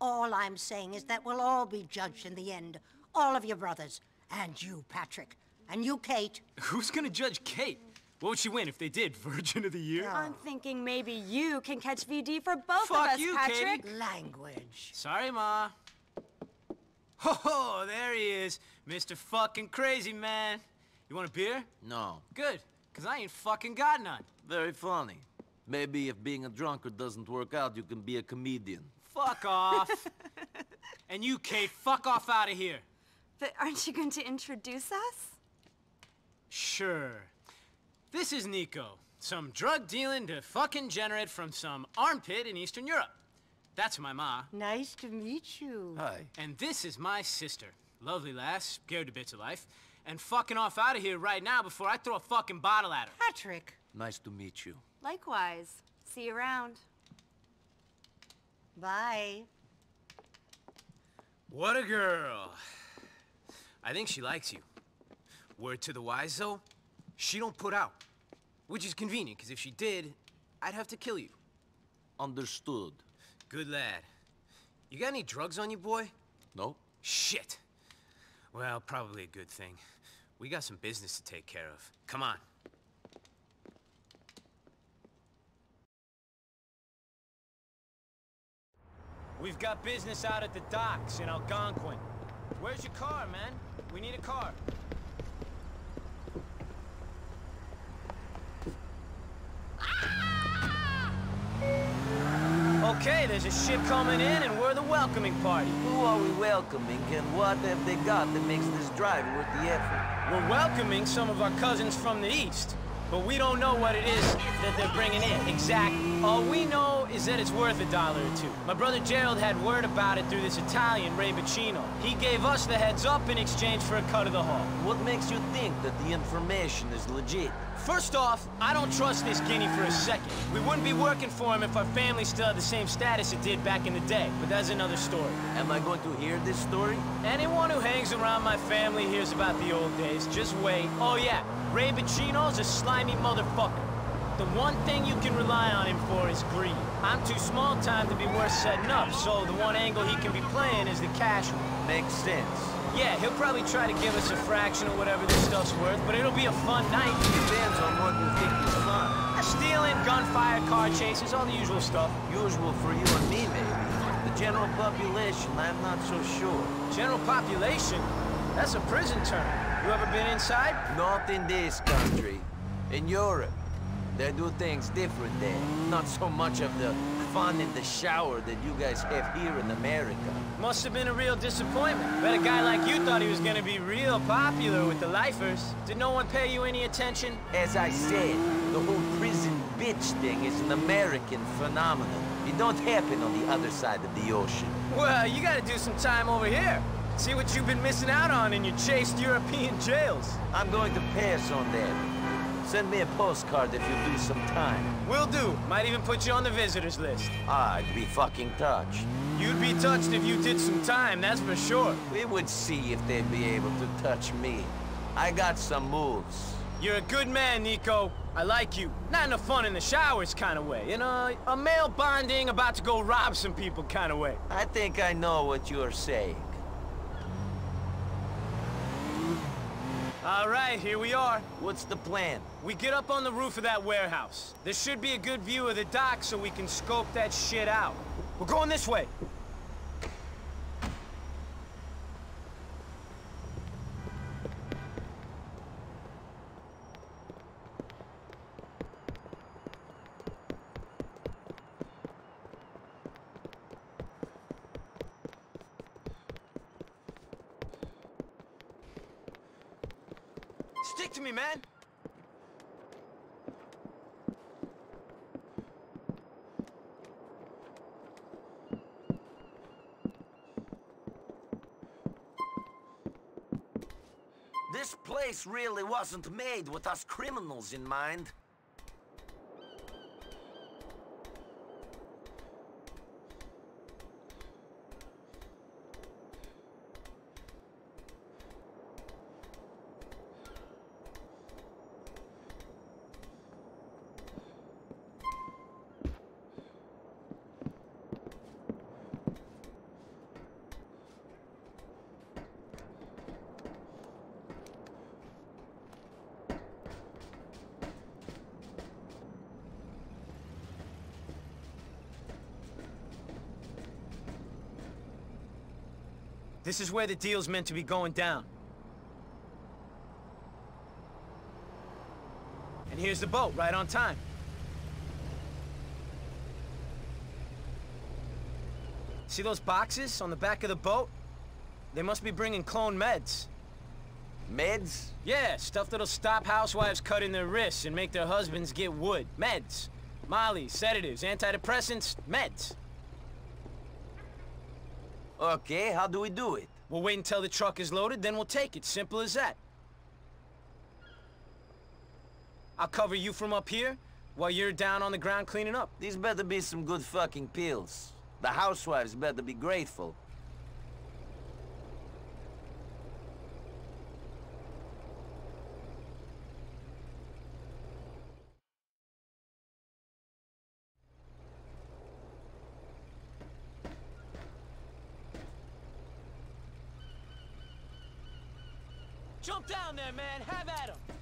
All I'm saying is that we'll all be judged in the end. All of your brothers. And you, Patrick. And you, Kate. Who's gonna judge Kate? What would she win if they did? Virgin of the Year? I'm thinking maybe you can catch VD for both Fuck of us, you, Patrick. Katie. Language. Sorry, Ma. Ho ho, there he is. Mr. fucking crazy man. You want a beer? No. Good, cause I ain't fucking got none. Very funny. Maybe if being a drunkard doesn't work out, you can be a comedian. Fuck off. and you, Kate, fuck off out of here. But aren't you going to introduce us? Sure. This is Niko, some drug-dealing to fucking generate from some armpit in Eastern Europe. That's my ma. Nice to meet you. Hi. And this is my sister. Lovely lass, scared to bits of life. And fucking off out of here right now before I throw a fucking bottle at her. Patrick. Nice to meet you. Likewise. See you around. Bye. What a girl. I think she likes you. Word to the wise, though, she don't put out. Which is convenient, because if she did, I'd have to kill you. Understood. Good lad. You got any drugs on you, boy? No? Shit. Well, probably a good thing. We got some business to take care of. Come on. We've got business out at the docks in Algonquin. Where's your car, man? We need a car. Ah! Okay, there's a ship coming in and we're the welcoming party. Who are we welcoming and what have they got that makes this drive worth the effort? We're welcoming some of our cousins from the east, but we don't know what it is that they're bringing in. Exactly. All we know is that it's worth a dollar or two. My brother Gerald had word about it through this Italian, Ray Boccino. He gave us the heads up in exchange for a cut of the haul. What makes you think that the information is legit? First off, I don't trust this guinea for a second. We wouldn't be working for him if our family still had the same status it did back in the day, but that's another story. Am I going to hear this story? Anyone who hangs around my family hears about the old days. Just wait. Oh yeah, Ray Boccino's a slimy motherfucker. The one thing you can rely on him for is greed. I'm too small time to be worth setting up, so the one angle he can be playing is the cash one. Makes sense. Yeah, he'll probably try to give us a fraction of whatever this stuff's worth, but it'll be a fun night. Depends on what you think is fun. Stealing, gunfire, car chases, all the usual stuff. Usual for you and me, maybe. The general population, I'm not so sure. General population? That's a prison term. You ever been inside? Not in this country. In Europe. They do things different there. Not so much of the fun in the shower that you guys have here in America. Must have been a real disappointment. Bet a guy like you thought he was gonna be real popular with the lifers. Did no one pay you any attention? As I said, the whole prison bitch thing is an American phenomenon. It don't happen on the other side of the ocean. Well, you gotta do some time over here. See what you've been missing out on in your chased European jails. I'm going to pass on that. Send me a postcard if you do some time. Will do. Might even put you on the visitors list. I'd be fucking touched. You'd be touched if you did some time, that's for sure. We would see if they'd be able to touch me. I got some moves. You're a good man, Niko. I like you. Not in a fun in the showers kind of way. In a, a male bonding, about to go rob some people kind of way. I think I know what you're saying. All right, here we are. What's the plan? We get up on the roof of that warehouse. There should be a good view of the dock so we can scope that shit out. We're going this way. Stick to me, man. This place really wasn't made with us criminals in mind. This is where the deal's meant to be going down. And here's the boat, right on time. See those boxes on the back of the boat? They must be bringing clone meds. Meds? Yeah, stuff that'll stop housewives cutting their wrists and make their husbands get wood. Meds. Molly, sedatives, antidepressants, meds. Okay, how do we do it? We'll wait until the truck is loaded, then we'll take it. Simple as that. I'll cover you from up here while you're down on the ground cleaning up. These better be some good fucking pills. The housewives better be grateful. Jump down there, man. Have at him.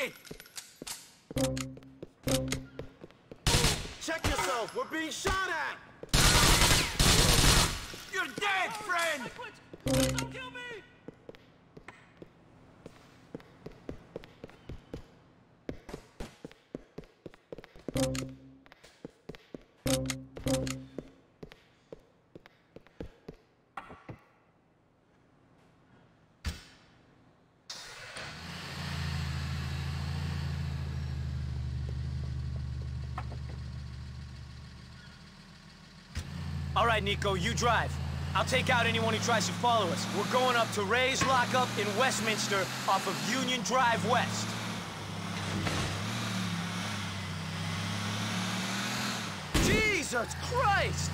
Check yourself, we're being shot at! You're dead, oh, friend! Don't kill me! All right, Niko, you drive. I'll take out anyone who tries to follow us. We're going up to Ray's lockup in Westminster off of Union Drive West. Jesus Christ!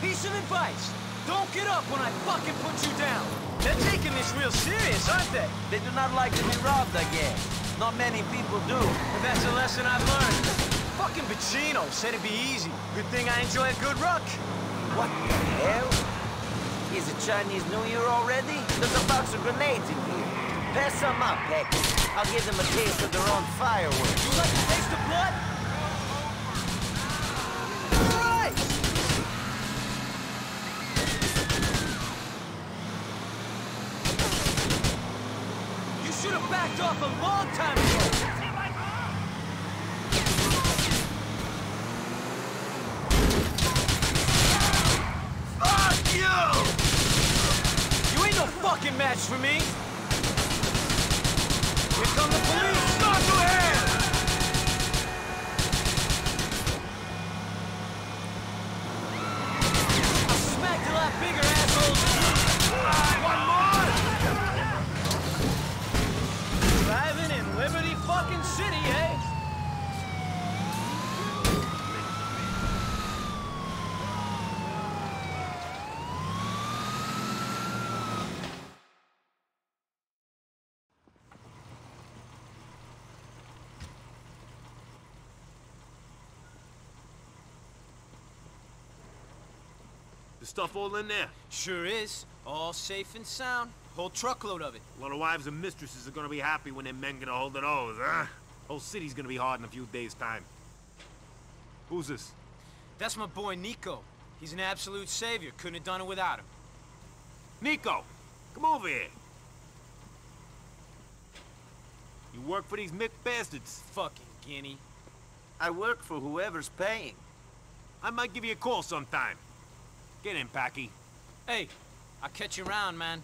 Piece of advice. Don't get up when I fucking put you down. They're taking this real serious, aren't they? They do not like to be robbed, I guess. Not many people do. But that's a lesson I've learned. Fucking Boccino said it'd be easy. Good thing I enjoy a good ruck. What the hell? Is it Chinese New Year already? There's a box of grenades in here. Pass some up, Peck. I'll give them a taste of their own fireworks. You like to taste the blood? Backed off a long time ago. Fuck you! You ain't no fucking match for me. Here come the police! Stop your hand! I'll smack a lot bigger assholes than you! One more! Driving in Liberty fucking City, eh? The stuff all in there. Sure is. All safe and sound. Whole truckload of it. A lot of wives and mistresses are gonna be happy when their men get a hold of those, huh? Whole city's gonna be hard in a few days' time. Who's this? That's my boy Niko. He's an absolute savior. Couldn't have done it without him. Niko! Come over here. You work for these Mick bastards. Fucking guinea. I work for whoever's paying. I might give you a call sometime. Get in, Packie. Hey, I'll catch you around, man.